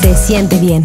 Se siente bien.